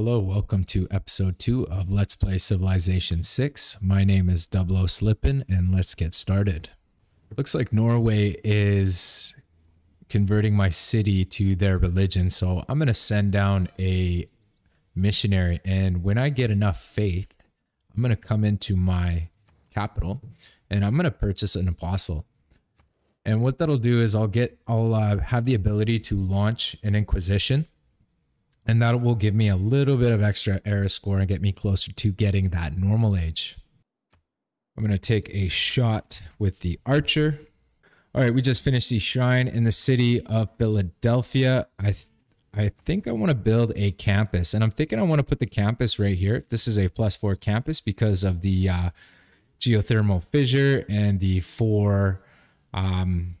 Hello, welcome to episode 2 of Let's Play Civilization 6. My name is Double O Slippin, and let's get started. Looks like Norway is converting my city to their religion, so I'm going to send down a missionary, and when I get enough faith, I'm going to come into my capital, and I'm going to purchase an apostle. And what that'll do is I'll get, I'll uh, have the ability to launch an inquisition and that will give me a little bit of extra era score and get me closer to getting that normal age. I'm going to take a shot with the archer. All right, we just finished the shrine in the city of Philadelphia. I th I think I want to build a campus, and I'm thinking I want to put the campus right here. This is a plus four campus because of the uh, geothermal fissure and the four um,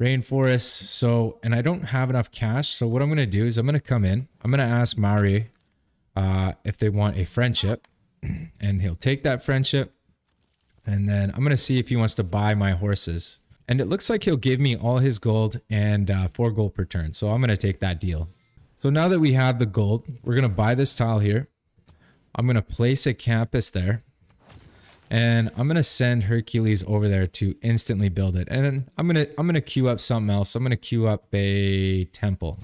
rainforest. So, and I don't have enough cash. So what I'm going to do is I'm going to come in. I'm going to ask Maori uh, if they want a friendship and he'll take that friendship. And then I'm going to see if he wants to buy my horses. And it looks like he'll give me all his gold and uh, four gold per turn. So I'm going to take that deal. So now that we have the gold, we're going to buy this tile here. I'm going to place a campus there. And I'm to send Hercules over there to instantly build it. And then I'm to I'm to queue up something else. I'm to queue up a temple.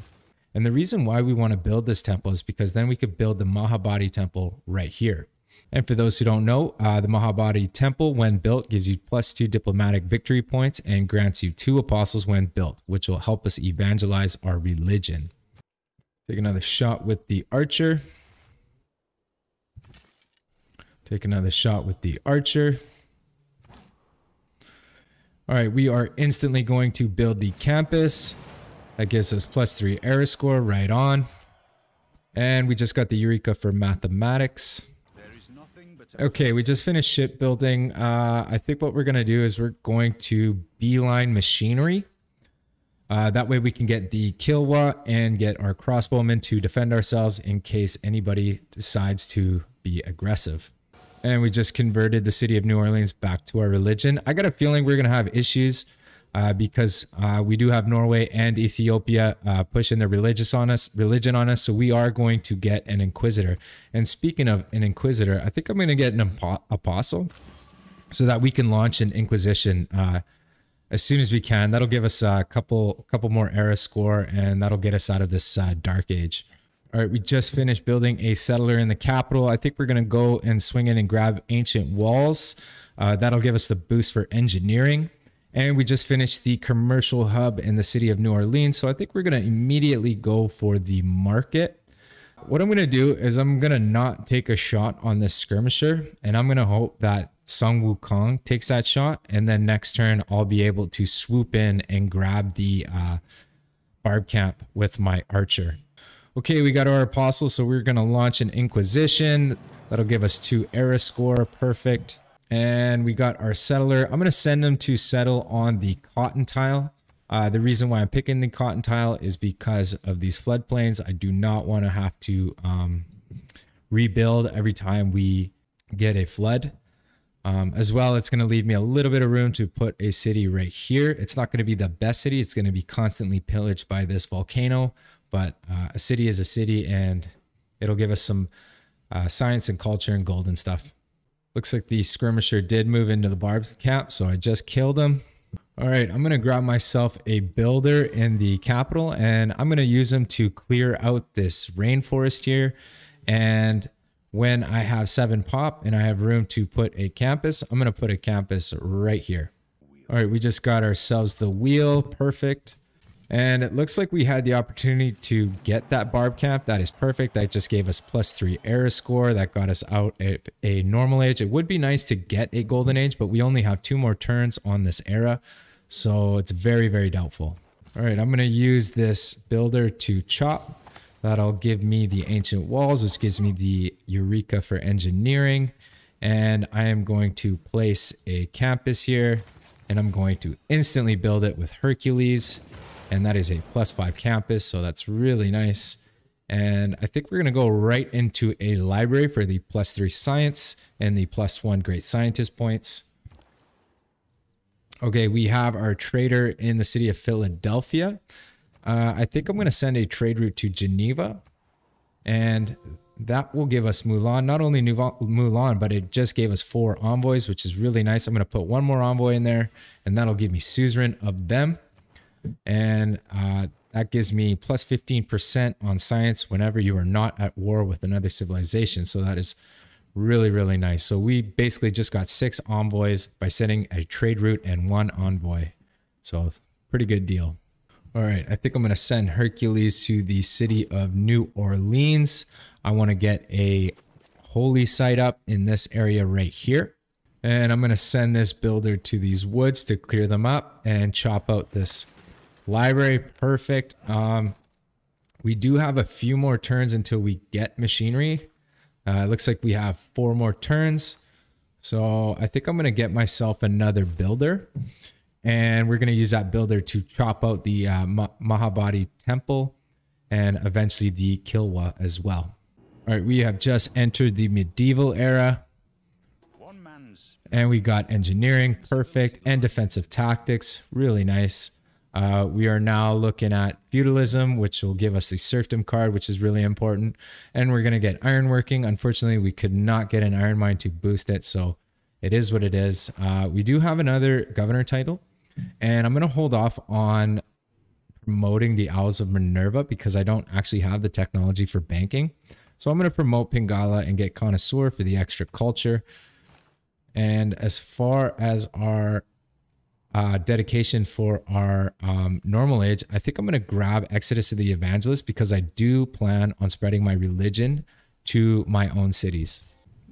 And the reason why we want to build this temple is because then we could build the Mahabodhi temple right here. And for those who don't know, uh, the Mahabodhi temple, when built, gives you plus two diplomatic victory points and grants you two apostles when built, which will help us evangelize our religion. Take another shot with the archer. Take another shot with the archer. All right, we are instantly going to build the campus. That gives us plus three era score right on. And we just got the Eureka for mathematics. Okay, we just finished shipbuilding. Uh, I think what we're going to do is we're going to beeline machinery. Uh, that way we can get the Kilwa and get our crossbowmen to defend ourselves in case anybody decides to be aggressive and we just converted the city of New Orleans back to our religion. I got a feeling we're going to have issues uh, because uh, we do have Norway and Ethiopia uh, pushing their religious on us, religion on us. So we are going to get an inquisitor. And speaking of an inquisitor, I think I'm going to get an apostle so that we can launch an inquisition uh, as soon as we can. That'll give us a couple, couple more era score, and that'll get us out of this uh, dark age. All right, we just finished building a settler in the capital. I think we're going to go and swing in and grab ancient walls. Uh, that'll give us the boost for engineering. And we just finished the commercial hub in the city of New Orleans. So I think we're going to immediately go for the market. What I'm going to do is I'm going to not take a shot on this skirmisher. And I'm going to hope that Sun Wukong takes that shot. And then next turn, I'll be able to swoop in and grab the uh, barb camp with my archer. Okay, we got our apostle, so we're going to launch an inquisition. That'll give us two era score. Perfect. And we got our settler. I'm going to send them to settle on the cotton tile. Uh, the reason why I'm picking the cotton tile is because of these floodplains. I do not want to have to um, rebuild every time we get a flood. Um, as well, it's going to leave me a little bit of room to put a city right here. It's not going to be the best city. It's going to be constantly pillaged by this volcano but uh, a city is a city and it'll give us some uh, science and culture and gold and stuff. Looks like the skirmisher did move into the barb cap, so I just killed him. All right, I'm to grab myself a builder in the capital and I'm to use him to clear out this rainforest here. And when I have seven pop and I have room to put a campus, I'm to put a campus right here. All right, we just got ourselves the wheel. Perfect. And it looks like we had the opportunity to get that barb camp. That is perfect. That just gave us plus three era score. That got us out at a normal age. It would be nice to get a golden age, but we only have two more turns on this era. So it's very, very doubtful. All right, I'm going to use this builder to chop. That'll give me the ancient walls, which gives me the Eureka for engineering. And I am going to place a campus here and I'm going to instantly build it with Hercules and that is a plus five campus, so that's really nice. And I think we're going to go right into a library for the plus three science and the plus one great scientist points. Okay, we have our trader in the city of Philadelphia. Uh, I think I'm going to send a trade route to Geneva. And that will give us Mulan, not only Mulan, but it just gave us four envoys, which is really nice. I'm going to put one more envoy in there, and that'll give me suzerain of them. And uh, that gives me plus 15% on science whenever you are not at war with another civilization. So that is really, really nice. So we basically just got six envoys by sending a trade route and one envoy. So pretty good deal. All right, I think I'm going to send Hercules to the city of New Orleans. I want to get a holy site up in this area right here. And I'm going to send this builder to these woods to clear them up and chop out this library. Perfect. Um, we do have a few more turns until we get machinery. Uh, it looks like we have four more turns. So I think I'm going to get myself another builder. And we're going to use that builder to chop out the uh, Mahabodhi temple and eventually the Kilwa as well. All right, we have just entered the medieval era. And we got engineering, perfect, and defensive tactics, really nice. Uh, we are now looking at feudalism, which will give us the serfdom card, which is really important. And we're going to get ironworking. Unfortunately, we could not get an iron mine to boost it. So it is what it is. Uh, we do have another governor title. And I'm going to hold off on promoting the Owls of Minerva because I don't actually have the technology for banking. So I'm going to promote Pingala and get Connoisseur for the extra culture. And as far as our uh, dedication for our um, normal age, I think I'm going to grab Exodus of the Evangelist because I do plan on spreading my religion to my own cities.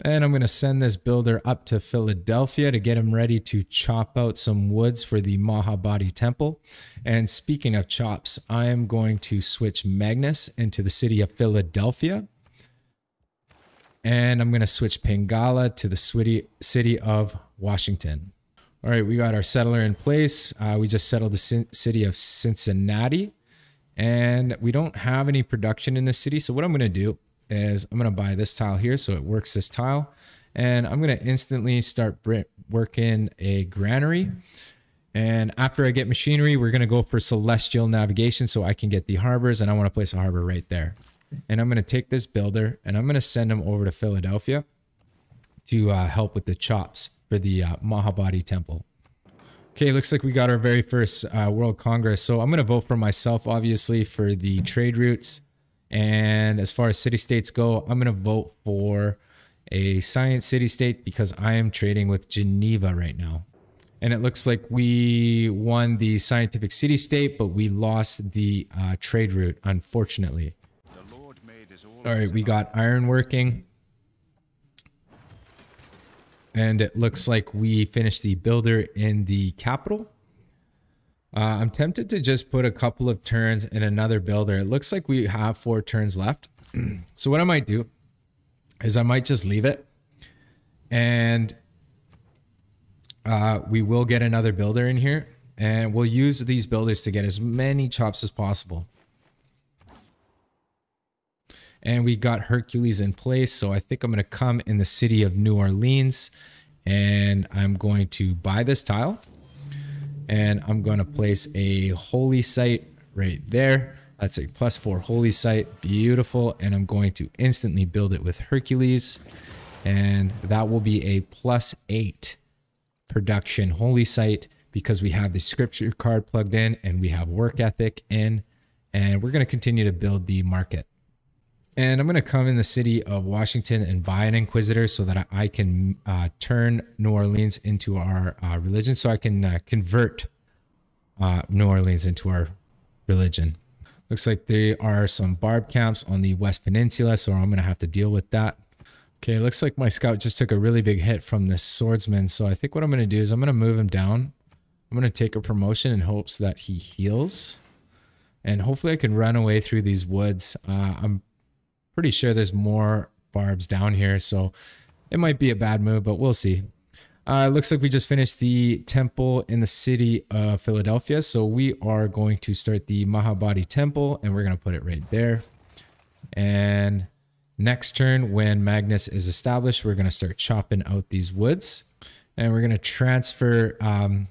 And I'm going to send this builder up to Philadelphia to get him ready to chop out some woods for the Mahabodhi temple. And speaking of chops, I am going to switch Magnus into the city of Philadelphia. And I'm going to switch Pingala to the city of Washington. All right, we got our settler in place. Uh, we just settled the city of Cincinnati. And we don't have any production in this city. So what I'm going to do is I'm going to buy this tile here so it works this tile. And I'm going to instantly start working a granary. And after I get machinery, we're going to go for celestial navigation so I can get the harbors. And I want to place a harbor right there. And I'm going to take this builder and I'm going to send him over to Philadelphia to uh, help with the chops for the uh, Mahabodhi temple. Okay, looks like we got our very first uh, World Congress. So I'm going to vote for myself, obviously, for the trade routes. And as far as city states go, I'm going to vote for a science city state because I am trading with Geneva right now. And it looks like we won the scientific city state, but we lost the uh, trade route, unfortunately. All right, we got ironworking. And it looks like we finished the builder in the capital. Uh, I'm tempted to just put a couple of turns in another builder. It looks like we have four turns left. so what I might do is I might just leave it. And uh, we will get another builder in here. And we'll use these builders to get as many chops as possible. And we got Hercules in place. So I think I'm going to come in the city of New Orleans. And I'm going to buy this tile and I'm going to place a holy site right there. That's a plus four holy site. Beautiful. And I'm going to instantly build it with Hercules. And that will be a plus eight production holy site because we have the scripture card plugged in and we have work ethic in. And we're going to continue to build the market. And I'm going to come in the city of Washington and buy an Inquisitor so that I can uh, turn New Orleans into our uh, religion, so I can uh, convert uh, New Orleans into our religion. Looks like there are some barb camps on the West Peninsula, so I'm going to have to deal with that. Okay, looks like my scout just took a really big hit from this swordsman, so I think what I'm going to do is I'm going to move him down. I'm going to take a promotion in hopes that he heals. And hopefully I can run away through these woods. Uh, I'm pretty sure there's more barbs down here, so it might be a bad move, but we'll see. Uh, looks like we just finished the temple in the city of Philadelphia. So we are going to start the Mahabodhi temple and we're going to put it right there. And next turn, when Magnus is established, we're going to start chopping out these woods. And we're going to transfer um,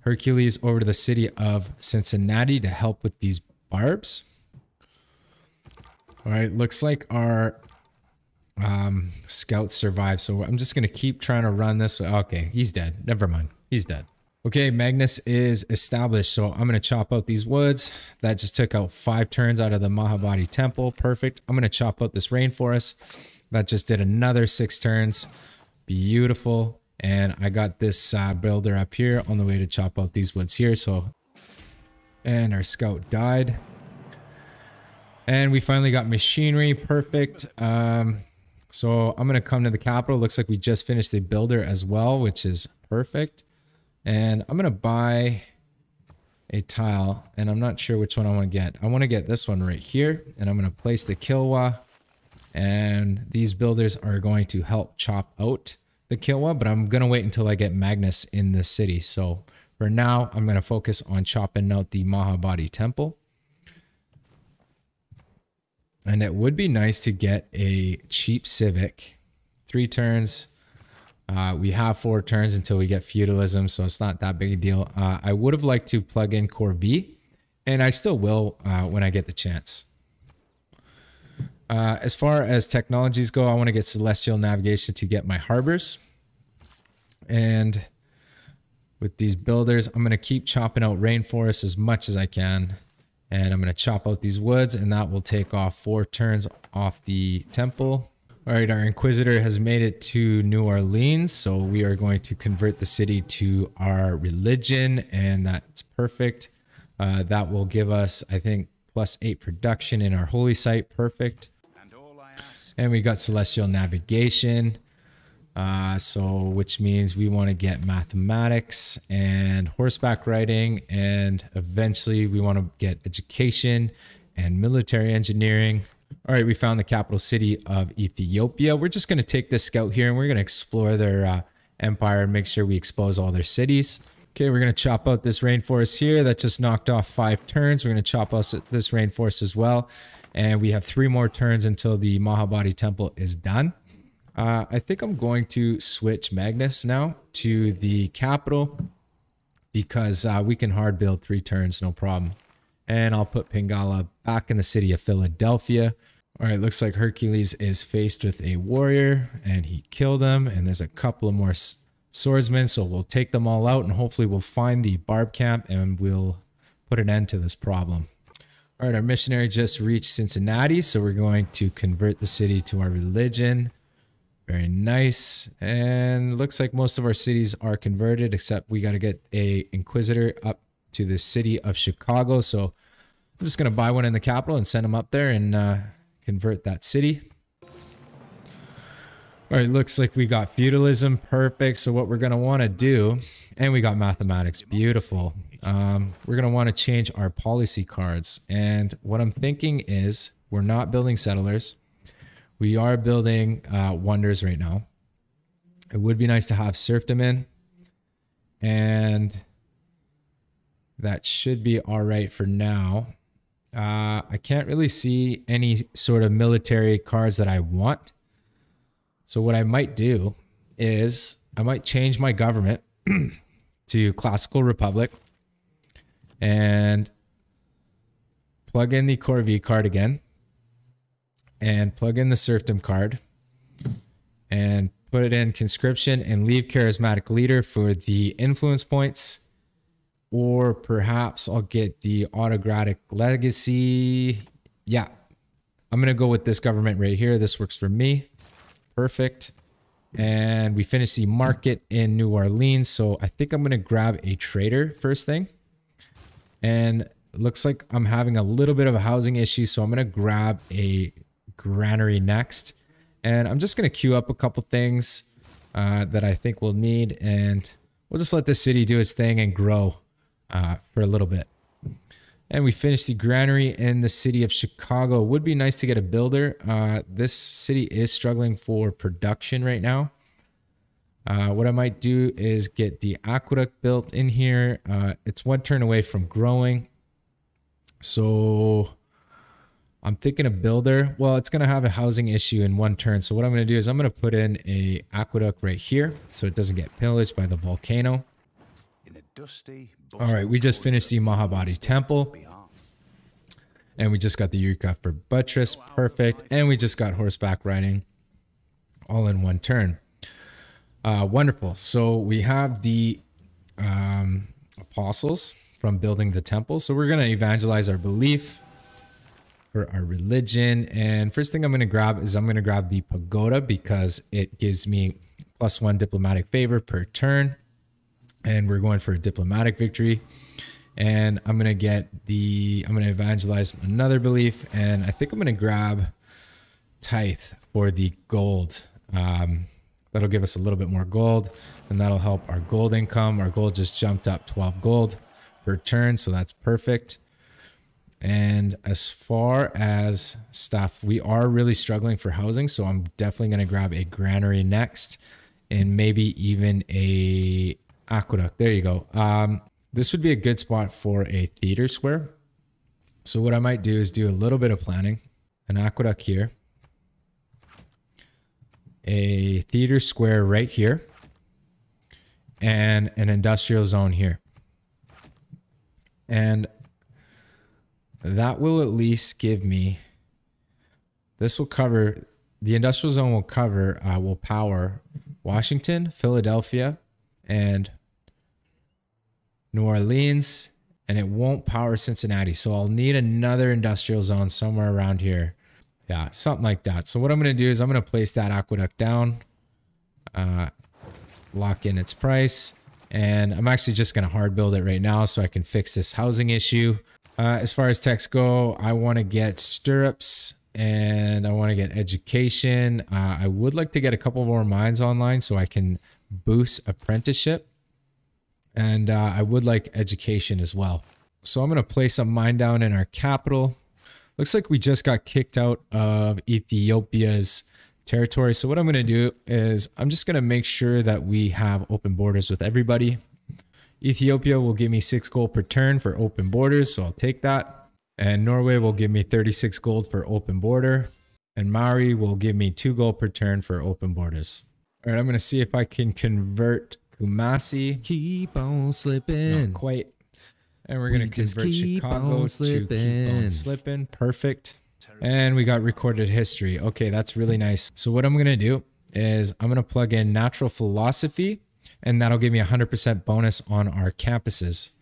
Hercules over to the city of Cincinnati to help with these barbs. All right, looks like our um, scouts survived. So I'm just going to keep trying to run this. Okay, he's dead. Never mind. He's dead. Okay, Magnus is established. So I'm going to chop out these woods. That just took out five turns out of the Mahabodhi temple. Perfect. I'm going to chop out this rainforest. That just did another six turns. Beautiful. And I got this uh, builder up here on the way to chop out these woods here. So, and our scout died. And we finally got machinery. Perfect. Um, so I'm going to come to the capital. Looks like we just finished the builder as well, which is perfect. And I'm going to buy a tile and I'm not sure which one I want to get. I want to get this one right here and I'm going to place the Kilwa and these builders are going to help chop out the Kilwa, but I'm going to wait until I get Magnus in the city. So for now, I'm going to focus on chopping out the Mahabodhi temple. And it would be nice to get a cheap Civic. Three turns. Uh, we have four turns until we get feudalism, so it's not that big a deal. Uh, I would have liked to plug in Corvée, and I still will uh, when I get the chance. Uh, as far as technologies go, I want to get celestial navigation to get my harbors. And with these builders, I'm going to keep chopping out rainforests as much as I can. And I'm going to chop out these woods and that will take off four turns off the temple. All right, our Inquisitor has made it to New Orleans. So we are going to convert the city to our religion and that's perfect. Uh, that will give us, I think, plus eight production in our holy site. Perfect. And we got celestial navigation. Uh, so which means we want to get mathematics and horseback riding and eventually we want to get education and military engineering. All right, we found the capital city of Ethiopia. We're just going to take this scout here and we're going to explore their uh, empire and make sure we expose all their cities. Okay, we're going to chop out this rainforest here. That just knocked off five turns. We're going to chop out this rainforest as well. And we have three more turns until the Mahabodhi temple is done. Uh, I think I'm going to switch Magnus now to the capital because uh, we can hard build three turns, no problem. And I'll put Pingala back in the city of Philadelphia. All right, looks like Hercules is faced with a warrior and he killed him. And there's a couple of more swordsmen, so we'll take them all out and hopefully we'll find the barb camp and we'll put an end to this problem. All right, our missionary just reached Cincinnati, so we're going to convert the city to our religion. Very nice. And looks like most of our cities are converted, except we got to get a Inquisitor up to the city of Chicago. So I'm just going to buy one in the capital and send them up there and uh, convert that city. All right, looks like we got feudalism. Perfect. So what we're going to want to do, and we got mathematics. Beautiful. Um, we're going to want to change our policy cards. And what I'm thinking is we're not building settlers. We are building uh, wonders right now. It would be nice to have serfdom in. And that should be all right for now. Uh, I can't really see any sort of military cards that I want. So what I might do is I might change my government to classical republic and plug in the Corvée card again and plug in the serfdom card and put it in conscription and leave charismatic leader for the influence points or perhaps I'll get the autocratic legacy. Yeah, I'm going to go with this government right here. This works for me. Perfect. And we finish the market in New Orleans. So I think I'm going to grab a trader first thing. And looks like I'm having a little bit of a housing issue. So I'm going to grab a granary next. And I'm just going to queue up a couple things uh, that I think we'll need. And we'll just let the city do its thing and grow uh, for a little bit. And we finished the granary in the city of Chicago. Would be nice to get a builder. Uh, this city is struggling for production right now. Uh, what I might do is get the aqueduct built in here. Uh, it's one turn away from growing. So I'm thinking a builder. Well, it's going to have a housing issue in one turn. So what I'm going to do is I'm going to put in a aqueduct right here so it doesn't get pillaged by the volcano. Dusty, All right, we just finished the Mahabodhi temple. And we just got the Eureka for buttress, perfect. And we just got horseback riding all in one turn. Uh, wonderful. So we have the um, apostles from building the temple. So we're going to evangelize our belief for our religion. And first thing I'm going to grab is I'm going to grab the pagoda because it gives me plus one diplomatic favor per turn. And we're going for a diplomatic victory. And I'm going to get the, I'm going to evangelize another belief. And I think I'm going to grab tithe for the gold. Um, that'll give us a little bit more gold and that'll help our gold income. Our gold just jumped up 12 gold per turn. So that's perfect. And as far as stuff, we are really struggling for housing. So I'm definitely going to grab a granary next and maybe even a aqueduct. There you go. Um, this would be a good spot for a theater square. So what I might do is do a little bit of planning, an aqueduct here, a theater square right here, and an industrial zone here. And that will at least give me, this will cover, the industrial zone will cover, uh, will power Washington, Philadelphia, and New Orleans, and it won't power Cincinnati. So I'll need another industrial zone somewhere around here. Yeah, something like that. So what I'm going to do is I'm going to place that aqueduct down, uh, lock in its price, and I'm actually just going to hard build it right now so I can fix this housing issue. Uh, as far as techs go, I want to get stirrups and I want to get education. Uh, I would like to get a couple more mines online so I can boost apprenticeship. And uh, I would like education as well. So I'm going to place a mine down in our capital. Looks like we just got kicked out of Ethiopia's territory. So what I'm going to do is I'm just going to make sure that we have open borders with everybody. Ethiopia will give me six gold per turn for open borders, so I'll take that. And Norway will give me 36 gold for open border. And Maori will give me two gold per turn for open borders. All right, I'm going to see if I can convert Kumasi. Keep on slipping. Not quite. And we're going to convert Chicago to keep on slipping. Perfect. And we got recorded history. Okay, that's really nice. So what I'm going to do is I'm going to plug in natural philosophy and that'll give me a 100% bonus on our campuses.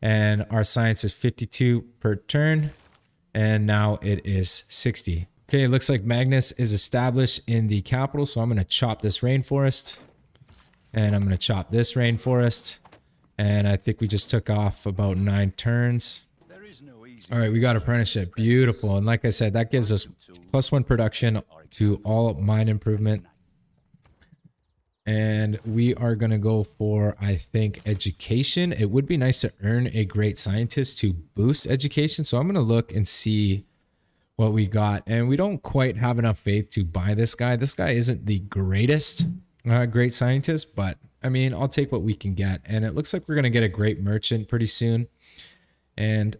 And our science is 52 per turn, and now it is 60. Okay, it looks like Magnus is established in the capital, so I'm going to chop this rainforest, and I'm going to chop this rainforest, and I think we just took off about nine turns. All right, we got apprenticeship. Beautiful. And like I said, that gives us plus one production to all mine improvement and we are going to go for i think education. It would be nice to earn a great scientist to boost education. So i'm going to look and see what we got. And we don't quite have enough faith to buy this guy. This guy isn't the greatest uh, great scientist but i mean i'll take what we can get. And it looks like we're going to get a great merchant pretty soon. And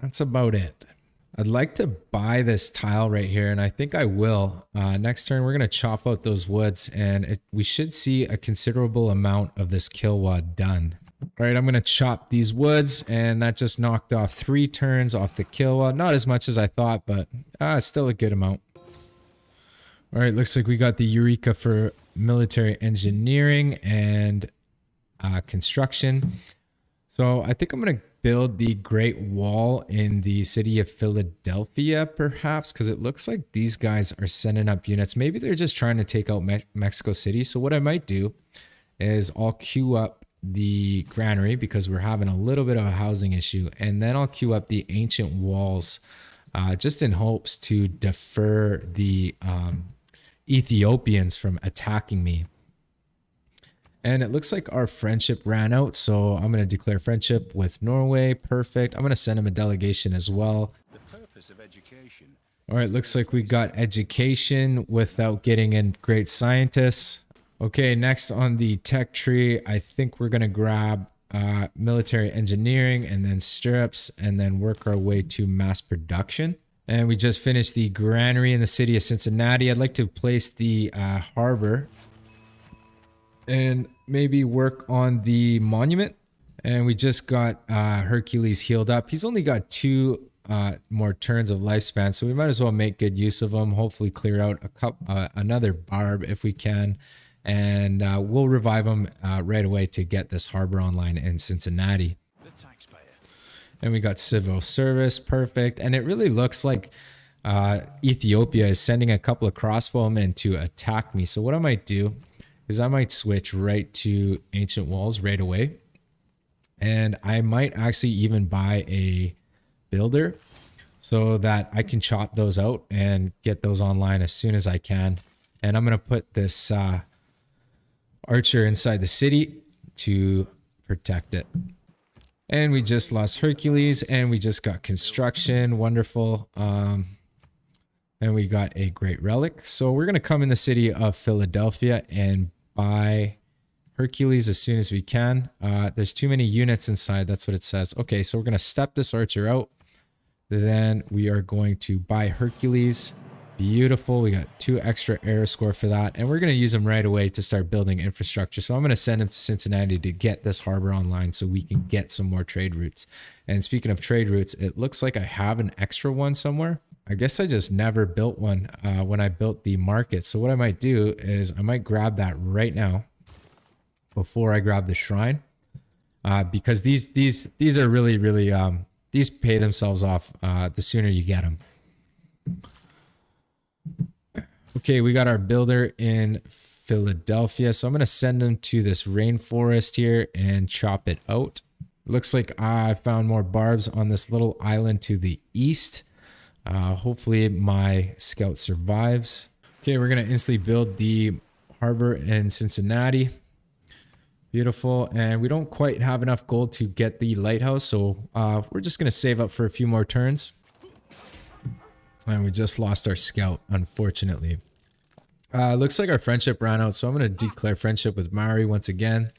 that's about it I'd like to buy this tile right here, and I think I will. Uh, next turn, we're going to chop out those woods, and it, we should see a considerable amount of this Kilwa done. All right, I'm going to chop these woods, and that just knocked off three turns off the Kilwa. Not as much as I thought, but uh, still a good amount. All right, looks like we got the Eureka for military engineering and uh, construction. So I think I'm going to build the Great Wall in the city of Philadelphia, perhaps, because it looks like these guys are sending up units. Maybe they're just trying to take out Me Mexico City. So what I might do is I'll queue up the granary because we're having a little bit of a housing issue, and then I'll queue up the ancient walls, uh, just in hopes to defer the um, Ethiopians from attacking me. And it looks like our friendship ran out, so I'm going to declare friendship with Norway. Perfect. I'm going to send him a delegation as well. All right, looks like we got education without getting in great scientists. Okay, next on the tech tree, I think we're going to grab uh, military engineering and then stirrups and then work our way to mass production. And we just finished the granary in the city of Cincinnati. I'd like to place the uh, harbor and maybe work on the monument. And we just got uh, Hercules healed up. He's only got two uh, more turns of lifespan, so we might as well make good use of them. Hopefully, clear out a cup, uh, another barb if we can, and uh, we'll revive him uh, right away to get this harbor online in Cincinnati. And we got civil service, perfect. And it really looks like uh, Ethiopia is sending a couple of crossbowmen to attack me. So what I might do is I might switch right to ancient walls right away. And I might actually even buy a builder so that I can chop those out and get those online as soon as I can. And I'm going to put this uh, archer inside the city to protect it. And we just lost Hercules and we just got construction. Wonderful. Um, and we got a great relic. So we're going to come in the city of Philadelphia and buy Hercules as soon as we can. Uh, there's too many units inside. That's what it says. Okay, so we're going to step this archer out. Then we are going to buy Hercules. Beautiful. We got two extra era score for that. And we're going to use them right away to start building infrastructure. So I'm going to send them to Cincinnati to get this harbor online so we can get some more trade routes. And speaking of trade routes, it looks like I have an extra one somewhere. I guess I just never built one uh, when I built the market. So what I might do is I might grab that right now before I grab the shrine. Uh, because these these these are really really um, these pay themselves off uh, the sooner you get them. Okay, we got our builder in Philadelphia. So I'm going to send them to this rainforest here and chop it out. Looks like I found more barbs on this little island to the east. Uh, hopefully my scout survives. Okay, we're going to instantly build the harbor in Cincinnati. Beautiful. And we don't quite have enough gold to get the lighthouse. So uh, we're just going to save up for a few more turns. And we just lost our scout, unfortunately. Uh, looks like our friendship ran out, so I'm going to declare friendship with Maori once again.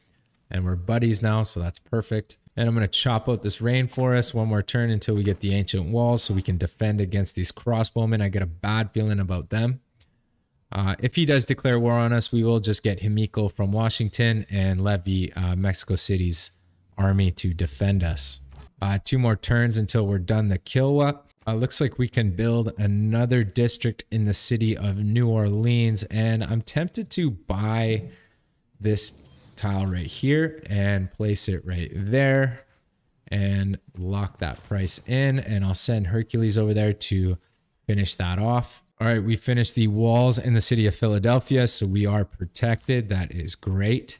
And we're buddies now, so that's perfect. And I'm going to chop out this rainforest one more turn until we get the ancient walls so we can defend against these crossbowmen. I get a bad feeling about them. Uh, if he does declare war on us, we will just get Himiko from Washington and levy uh, Mexico City's army to defend us. Uh, two more turns until we're done the Kilwa. Uh, looks like we can build another district in the city of New Orleans. And I'm tempted to buy this tile right here and place it right there and lock that price in. And I'll send Hercules over there to finish that off. All right, we finished the walls in the city of Philadelphia, so we are protected. That is great.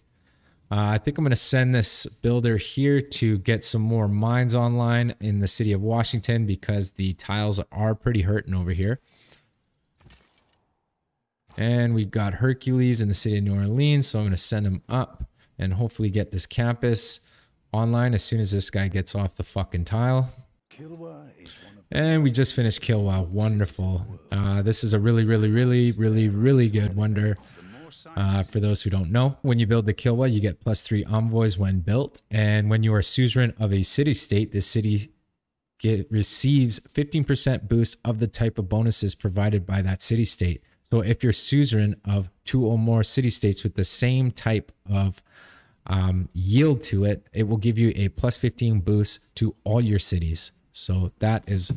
Uh, I think I'm going to send this builder here to get some more mines online in the city of Washington because the tiles are pretty hurting over here. And we got Hercules in the city of New Orleans, so I'm going to send him up and hopefully get this campus online as soon as this guy gets off the fucking tile. And we just finished Kilwa. Wonderful. Uh, this is a really, really, really, really, really good wonder. Uh, for those who don't know, when you build the Kilwa, you get plus three envoys when built. And when you are suzerain of a city state, this city get, receives 15% boost of the type of bonuses provided by that city state. So if you're suzerain of two or more city states with the same type of um, yield to it, it will give you a plus 15 boost to all your cities. So that is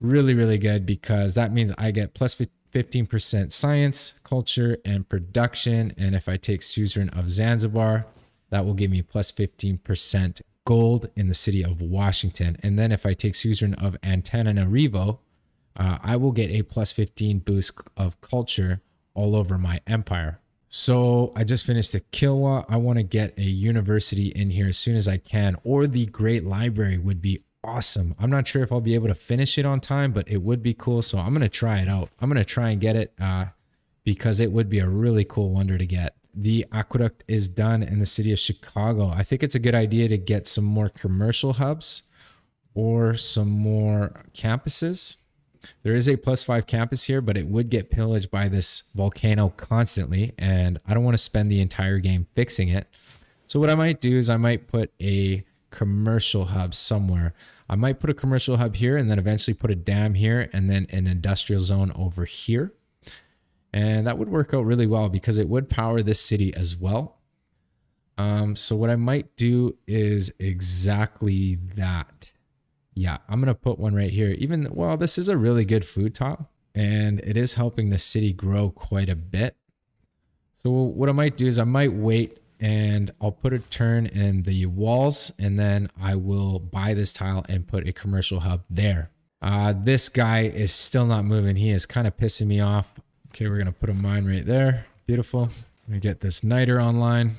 really, really good because that means I get plus 15% science, culture, and production. And if I take suzerain of Zanzibar, that will give me plus 15% gold in the city of Washington. And then if I take suzerain of Antananarivo, uh, I will get a plus 15 boost of culture all over my empire. So I just finished the Kilwa. I want to get a university in here as soon as I can, or the Great Library would be awesome. I'm not sure if I'll be able to finish it on time, but it would be cool. So I'm going to try it out. I'm going to try and get it uh, because it would be a really cool wonder to get. The aqueduct is done in the city of Chicago. I think it's a good idea to get some more commercial hubs or some more campuses. There is a plus five campus here, but it would get pillaged by this volcano constantly. And I don't want to spend the entire game fixing it. So what I might do is I might put a commercial hub somewhere. I might put a commercial hub here and then eventually put a dam here and then an industrial zone over here. And that would work out really well because it would power this city as well. Um, so what I might do is exactly that. Yeah, I'm going to put one right here. Even, well, this is a really good food top and it is helping the city grow quite a bit. So what I might do is I might wait and I'll put a turn in the walls and then I will buy this tile and put a commercial hub there. Uh, this guy is still not moving. He is kind of pissing me off. Okay, we're going to put a mine right there. Beautiful. Let me get this niter online.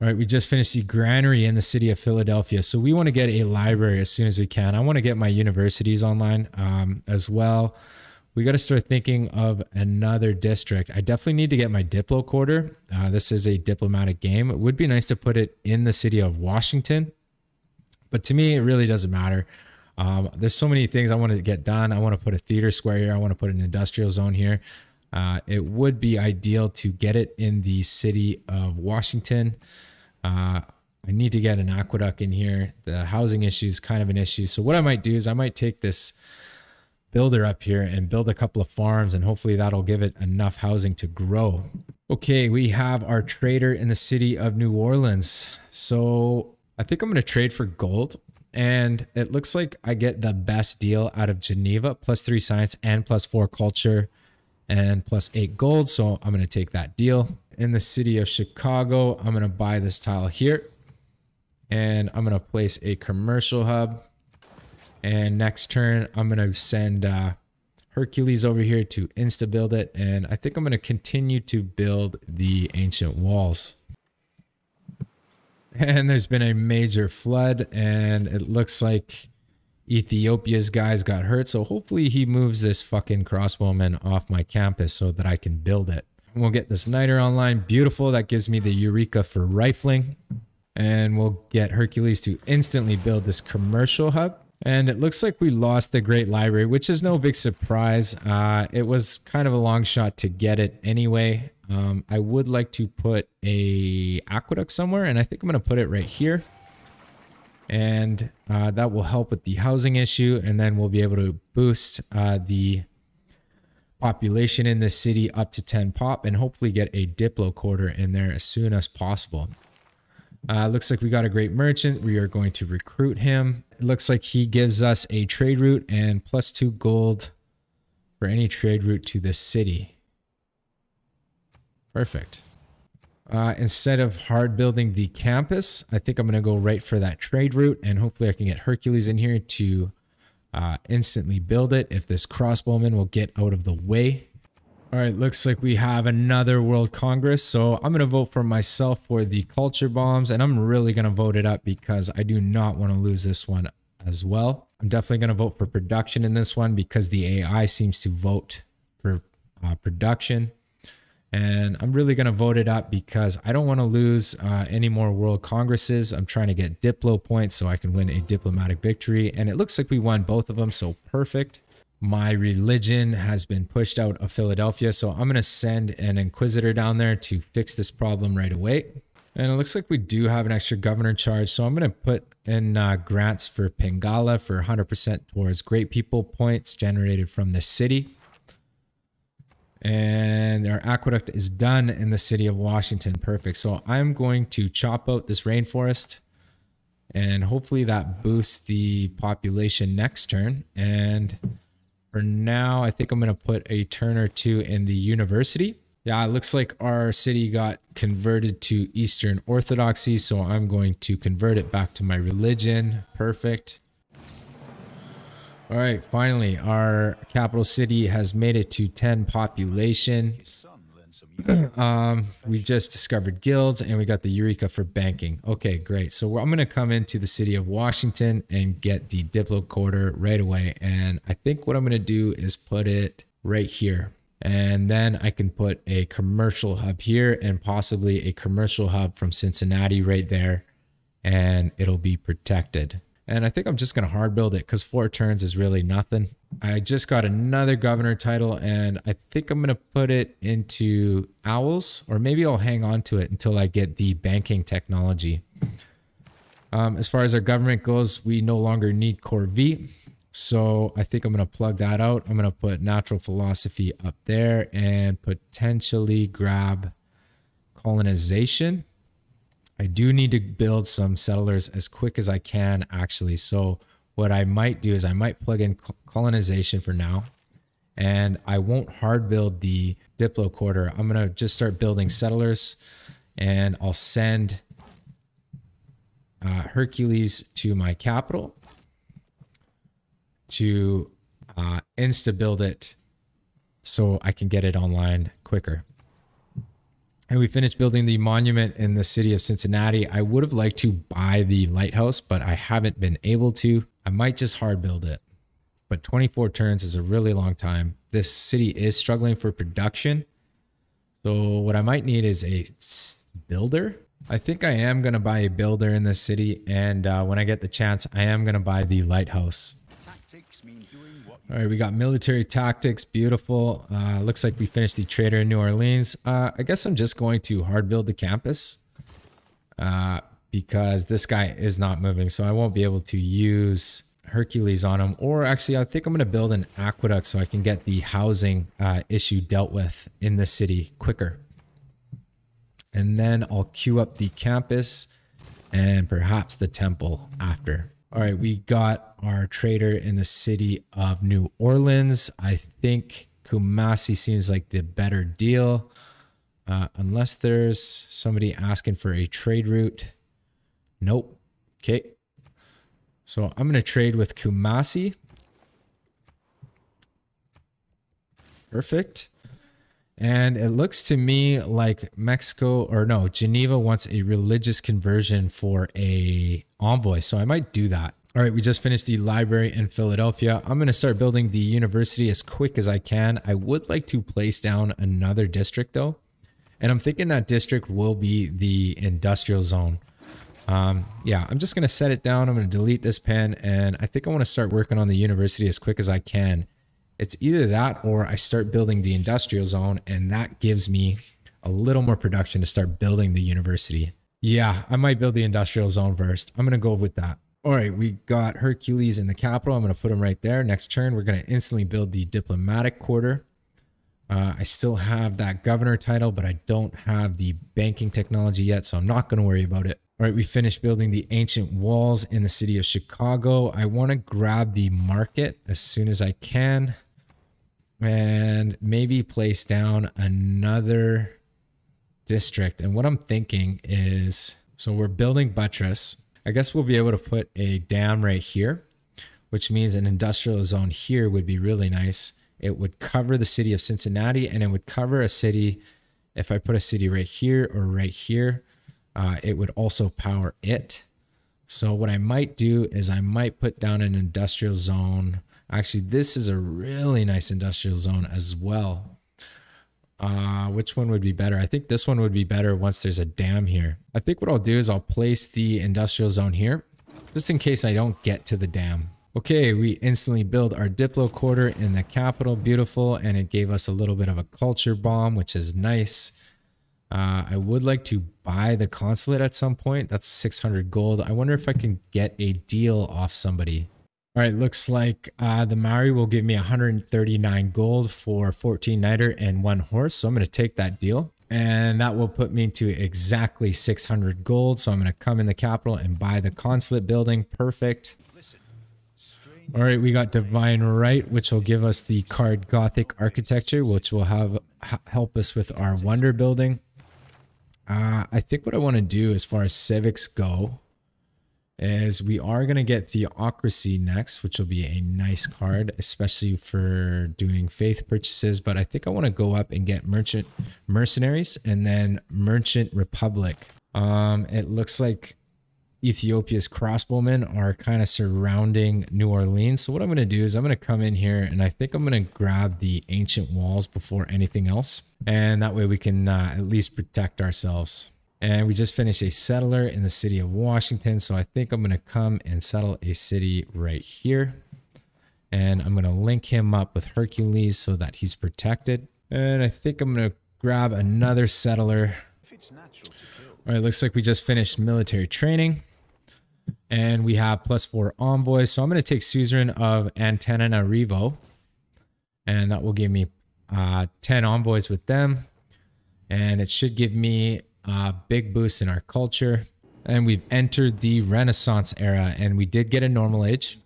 Right, we just finished the granary in the city of Philadelphia. So we want to get a library as soon as we can. I want to get my universities online um, as well we got to start thinking of another district. I definitely need to get my Diplo quarter. Uh, this is a diplomatic game. It would be nice to put it in the city of Washington, but to me, it really doesn't matter. Um, there's so many things I want to get done. I want to put a theater square here. I want to put an industrial zone here. Uh, it would be ideal to get it in the city of Washington. Uh, I need to get an aqueduct in here. The housing issue is kind of an issue. So what I might do is I might take this builder up here and build a couple of farms and hopefully that'll give it enough housing to grow. Okay, we have our trader in the city of New Orleans. So I think I'm going to trade for gold and it looks like I get the best deal out of Geneva, plus three science and plus four culture and plus eight gold. So I'm going to take that deal. In the city of Chicago, I'm going to buy this tile here and I'm going to place a commercial hub and next turn, I'm going to send uh, Hercules over here to insta build it. And I think I'm going to continue to build the ancient walls. And there's been a major flood and it looks like Ethiopia's guys got hurt. So hopefully he moves this fucking crossbowman off my campus so that I can build it. We'll get this niter online. Beautiful. That gives me the Eureka for rifling. And we'll get Hercules to instantly build this commercial hub. And it looks like we lost the Great Library, which is no big surprise. Uh, it was kind of a long shot to get it anyway. Um, I would like to put a aqueduct somewhere, and I think I'm going to put it right here. And uh, that will help with the housing issue, and then we'll be able to boost uh, the population in the city up to 10 pop and hopefully get a Diplo quarter in there as soon as possible. Uh, looks like we got a great merchant. We are going to recruit him. It looks like he gives us a trade route and plus two gold for any trade route to this city. Perfect. Uh, instead of hard building the campus, I think I'm going to go right for that trade route and hopefully I can get Hercules in here to uh, instantly build it if this crossbowman will get out of the way. All right, looks like we have another World Congress. So I'm going to vote for myself for the culture bombs, and I'm really going to vote it up because I do not want to lose this one as well. I'm definitely going to vote for production in this one because the AI seems to vote for uh, production. And I'm really going to vote it up because I don't want to lose uh, any more World Congresses. I'm trying to get Diplo points so I can win a diplomatic victory. And it looks like we won both of them, so perfect my religion has been pushed out of Philadelphia. So I'm going to send an inquisitor down there to fix this problem right away. And it looks like we do have an extra governor charge. So I'm going to put in uh, grants for Pingala for 100% towards great people points generated from the city. And our aqueduct is done in the city of Washington. Perfect. So I'm going to chop out this rainforest and hopefully that boosts the population next turn. And for now, I think I'm going to put a turn or two in the university. Yeah, it looks like our city got converted to Eastern Orthodoxy, so I'm going to convert it back to my religion. Perfect. All right, finally, our capital city has made it to 10 population. um, we just discovered guilds and we got the Eureka for banking. Okay, great. So I'm going to come into the city of Washington and get the Diplo quarter right away. And I think what I'm going to do is put it right here. And then I can put a commercial hub here and possibly a commercial hub from Cincinnati right there. And it'll be protected. And I think I'm just going to hard build it because four turns is really nothing. I just got another governor title and I think I'm going to put it into owls or maybe I'll hang on to it until I get the banking technology. Um, as far as our government goes, we no longer need Corvée. So I think I'm going to plug that out. I'm going to put natural philosophy up there and potentially grab colonization I do need to build some settlers as quick as I can actually. So what I might do is I might plug in colonization for now and I won't hard build the Diplo quarter. I'm to just start building settlers and I'll send uh, Hercules to my capital to uh, insta build it so I can get it online quicker. And we finished building the monument in the city of Cincinnati. I would have liked to buy the lighthouse, but I haven't been able to. I might just hard build it. But 24 turns is a really long time. This city is struggling for production. So what I might need is a builder. I think I am going to buy a builder in this city. And uh, when I get the chance, I am going to buy the lighthouse. All right, we got military tactics. Beautiful. Uh, looks like we finished the trader in New Orleans. Uh, I guess I'm just going to hard build the campus uh, because this guy is not moving. So I won't be able to use Hercules on him. Or actually, I think I'm going to build an aqueduct so I can get the housing uh, issue dealt with in the city quicker. And then I'll queue up the campus and perhaps the temple after. All right, we got our trader in the city of New Orleans. I think Kumasi seems like the better deal. Uh, unless there's somebody asking for a trade route. Nope. Okay. So I'm going to trade with Kumasi. Perfect. And it looks to me like Mexico or no, Geneva wants a religious conversion for a envoy. So I might do that. All right, we just finished the library in Philadelphia. I'm going to start building the university as quick as I can. I would like to place down another district though. And I'm thinking that district will be the industrial zone. Um, yeah, I'm just going to set it down. I'm going to delete this pen and I think I want to start working on the university as quick as I can. It's either that or I start building the industrial zone and that gives me a little more production to start building the university. Yeah, I might build the industrial zone first. I'm going to go with that. All right, we got Hercules in the capital. I'm going to put him right there. Next turn, we're going to instantly build the diplomatic quarter. Uh, I still have that governor title, but I don't have the banking technology yet, so I'm not going to worry about it. All right, we finished building the ancient walls in the city of Chicago. I want to grab the market as soon as I can and maybe place down another district. And what I'm thinking is, so we're building buttress. I guess we'll be able to put a dam right here, which means an industrial zone here would be really nice. It would cover the city of Cincinnati and it would cover a city. If I put a city right here or right here, uh, it would also power it. So what I might do is I might put down an industrial zone Actually, this is a really nice industrial zone as well. Uh, which one would be better? I think this one would be better once there's a dam here. I think what I'll do is I'll place the industrial zone here, just in case I don't get to the dam. Okay, we instantly build our Diplo quarter in the capital. Beautiful. And it gave us a little bit of a culture bomb, which is nice. Uh, I would like to buy the consulate at some point. That's 600 gold. I wonder if I can get a deal off somebody. All right, looks like uh, the Maori will give me 139 gold for 14 niter and one horse. So I'm going to take that deal. And that will put me to exactly 600 gold. So I'm going to come in the capital and buy the consulate building. Perfect. All right, we got Divine Right, which will give us the card Gothic Architecture, which will have help us with our Wonder Building. Uh, I think what I want to do as far as civics go is we are going to get Theocracy next, which will be a nice card, especially for doing faith purchases. But I think I want to go up and get Merchant Mercenaries and then Merchant Republic. Um, it looks like Ethiopia's crossbowmen are kind of surrounding New Orleans. So what I'm going to do is I'm going to come in here and I think I'm going to grab the ancient walls before anything else. And that way we can uh, at least protect ourselves. And we just finished a settler in the city of Washington. So I think I'm going to come and settle a city right here. And I'm going to link him up with Hercules so that he's protected. And I think I'm going to grab another settler. All right, looks like we just finished military training. And we have plus four envoys. So I'm going to take suzerain of Antananarivo. And that will give me uh, 10 envoys with them. And it should give me uh, big boost in our culture. And we've entered the Renaissance era, and we did get a normal age.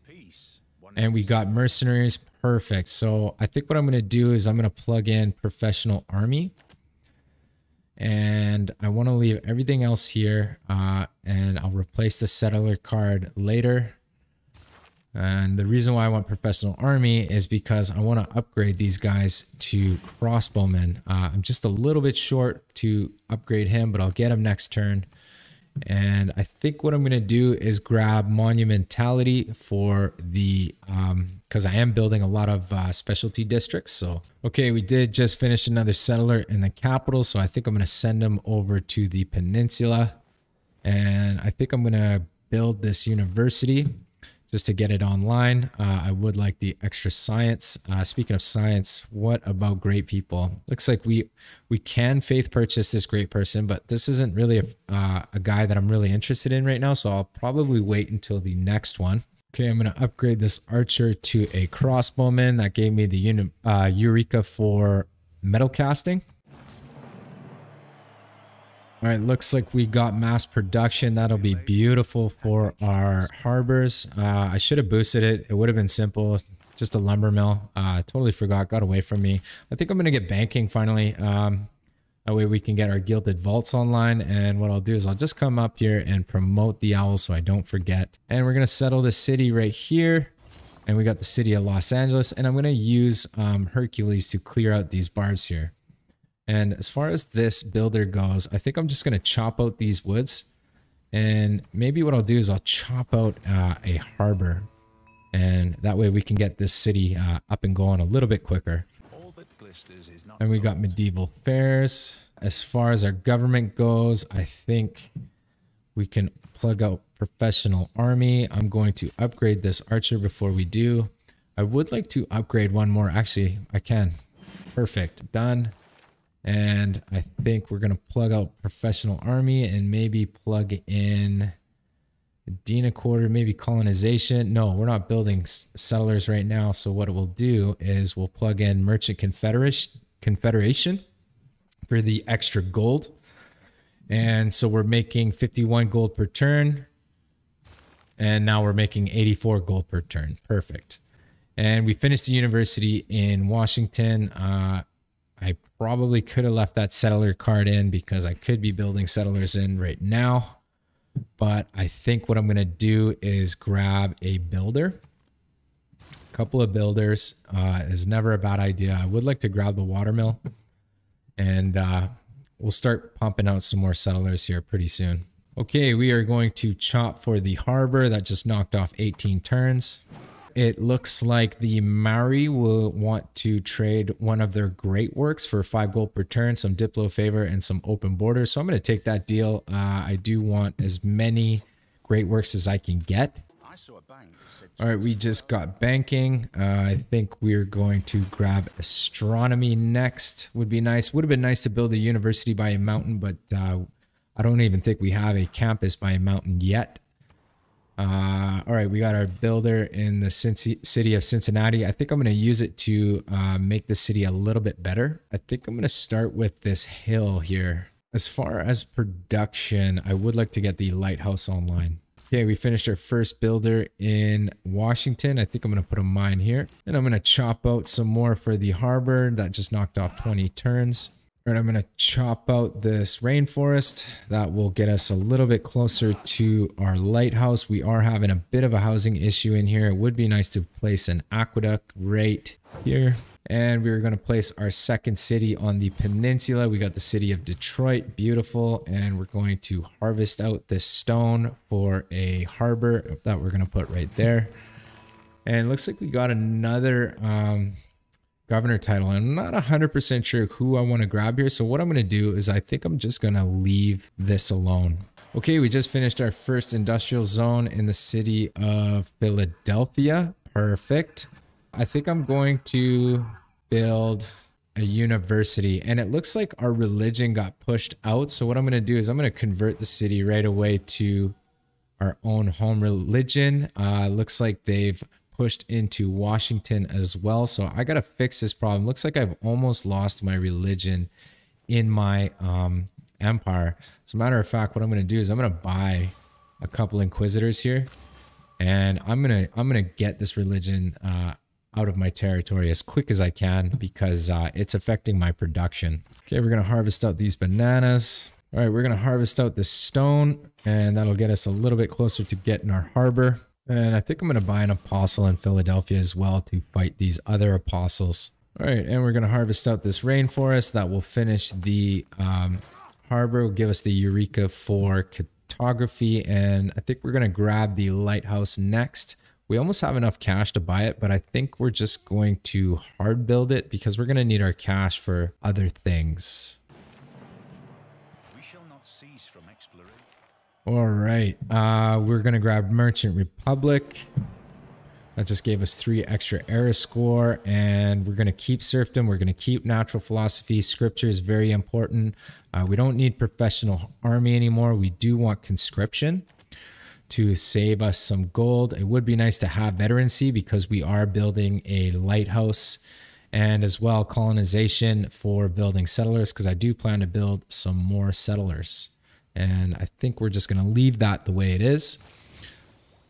And we got mercenaries. Perfect. So I think what I'm going to do is I'm going to plug in professional army. And I want to leave everything else here. Uh, and I'll replace the settler card later. And the reason why I want professional army is because I want to upgrade these guys to crossbowmen. Uh, I'm just a little bit short to upgrade him, but I'll get him next turn. And I think what I'm going to do is grab monumentality for the, because um, I am building a lot of uh, specialty districts. So, okay, we did just finish another settler in the capital. So I think I'm going to send him over to the peninsula. And I think I'm going to build this university just to get it online. Uh, I would like the extra science. Uh, speaking of science, what about great people? Looks like we we can faith purchase this great person, but this isn't really a, uh, a guy that I'm really interested in right now. So I'll probably wait until the next one. Okay, I'm to upgrade this archer to a crossbowman. That gave me the uni uh, Eureka for metal casting. All right, looks like we got mass production. That'll be beautiful for our harbors. Uh, I should have boosted it. It would have been simple. Just a lumber mill. Uh, totally forgot. Got away from me. I think I'm going to get banking finally. Um, that way we can get our gilded vaults online. And what I'll do is I'll just come up here and promote the owl so I don't forget. And we're going to settle the city right here. And we got the city of Los Angeles. And I'm going to use um, Hercules to clear out these barbs here. And as far as this builder goes, I think I'm just going to chop out these woods. And maybe what I'll do is I'll chop out uh, a harbor. And that way we can get this city uh, up and going a little bit quicker. And we got medieval fairs. As far as our government goes, I think we can plug out professional army. I'm going to upgrade this archer before we do. I would like to upgrade one more. Actually, I can. Perfect. Done. And I think we're going to plug out professional army and maybe plug in Dina quarter, maybe colonization. No, we're not building settlers right now. So what it will do is we'll plug in merchant confederation, confederation for the extra gold. And so we're making 51 gold per turn. And now we're making 84 gold per turn. Perfect. And we finished the university in Washington. Uh, I probably could have left that settler card in because I could be building settlers in right now. But I think what I'm going to do is grab a builder. A couple of builders uh, is never a bad idea. I would like to grab the watermill. And uh, we'll start pumping out some more settlers here pretty soon. Okay, we are going to chop for the harbor. That just knocked off 18 turns it looks like the Maori will want to trade one of their great works for five gold per turn, some Diplo favor, and some open borders. So I'm going to take that deal. Uh, I do want as many great works as I can get. All right, we just got banking. Uh, I think we're going to grab astronomy next. Would be nice. Would have been nice to build a university by a mountain, but uh, I don't even think we have a campus by a mountain yet. Uh, all right, we got our builder in the city of Cincinnati. I think I'm going to use it to uh, make the city a little bit better. I think I'm going to start with this hill here. As far as production, I would like to get the lighthouse online. Okay, we finished our first builder in Washington. I think I'm going to put a mine here. And I'm going to chop out some more for the harbor. That just knocked off 20 turns. All right, I'm going to chop out this rainforest. That will get us a little bit closer to our lighthouse. We are having a bit of a housing issue in here. It would be nice to place an aqueduct right here. And we're going to place our second city on the peninsula. We got the city of Detroit, beautiful. And we're going to harvest out this stone for a harbor that we're going to put right there. And looks like we got another um, governor title. I'm not 100% sure who I want to grab here. So what I'm going to do is I think I'm just going to leave this alone. Okay, we just finished our first industrial zone in the city of Philadelphia. Perfect. I think I'm going to build a university and it looks like our religion got pushed out. So what I'm going to do is I'm going to convert the city right away to our own home religion. Uh, looks like they've pushed into Washington as well. So I got to fix this problem. Looks like I've almost lost my religion in my um, empire. As a matter of fact, what I'm going to do is I'm going to buy a couple inquisitors here. and I'm gonna I'm gonna get this religion uh, out of my territory as quick as I can because uh, it's affecting my production. Okay, we're gonna harvest out these bananas. All right, we're gonna harvest out this stone, and that'll get us a little bit closer to getting our harbor. And I think I'm gonna buy an apostle in Philadelphia as well to fight these other apostles. All right, and we're gonna harvest out this rainforest that will finish the um, harbor, will give us the Eureka for cartography, and I think we're gonna grab the lighthouse next. We almost have enough cash to buy it, but I think we're just going to hard build it because we're gonna need our cash for other things. We shall not cease from exploration. All right, uh, we're gonna grab Merchant Republic. That just gave us three extra era score, and we're gonna keep serfdom. We're gonna keep natural philosophy. Scripture is very important. Uh, we don't need professional army anymore. We do want conscription to save us some gold. It would be nice to have veterancy because we are building a lighthouse and as well colonization for building settlers because I do plan to build some more settlers. And I think we're just going to leave that the way it is.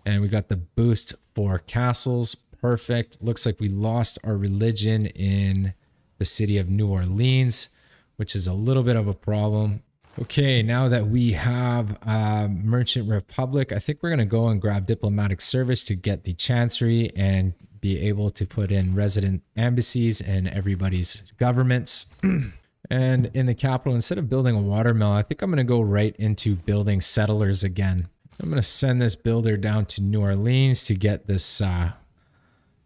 And we got the boost for castles. Perfect. Looks like we lost our religion in the city of New Orleans, which is a little bit of a problem. Okay, now that we have uh, Merchant Republic, I think we're going to go and grab Diplomatic Service to get the Chancery and be able to put in resident embassies in everybody's governments. and in the capital, instead of building a watermill, I think I'm going to go right into building settlers again. I'm going to send this builder down to New Orleans to get this uh,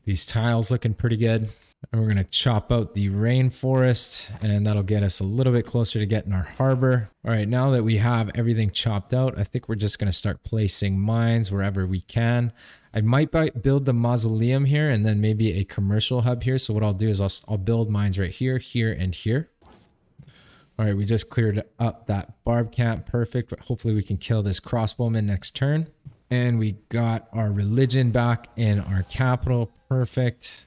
these tiles looking pretty good. And we're going to chop out the rainforest and that'll get us a little bit closer to getting our harbor. All right, now that we have everything chopped out, I think we're just going to start placing mines wherever we can. I might build the mausoleum here and then maybe a commercial hub here. So what I'll do is I'll, I'll build mines right here, here, and here. All right, we just cleared up that barb camp. Perfect. Hopefully we can kill this crossbowman next turn. And we got our religion back in our capital. Perfect.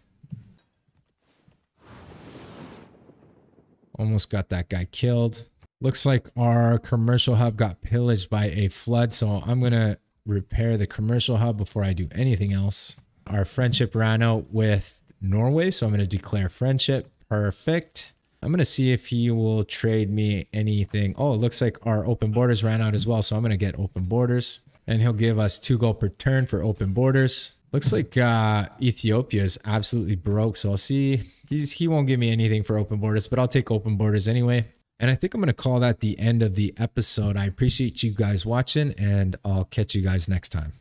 Almost got that guy killed. Looks like our commercial hub got pillaged by a flood. So I'm going to repair the commercial hub before I do anything else. Our friendship ran out with Norway. So I'm going to declare friendship. Perfect. I'm going to see if he will trade me anything. Oh, it looks like our open borders ran out as well. So I'm going to get open borders and he'll give us two gold per turn for open borders. Looks like uh, Ethiopia is absolutely broke. So I'll see. He's, he won't give me anything for open borders, but I'll take open borders anyway. And I think I'm going to call that the end of the episode. I appreciate you guys watching and I'll catch you guys next time.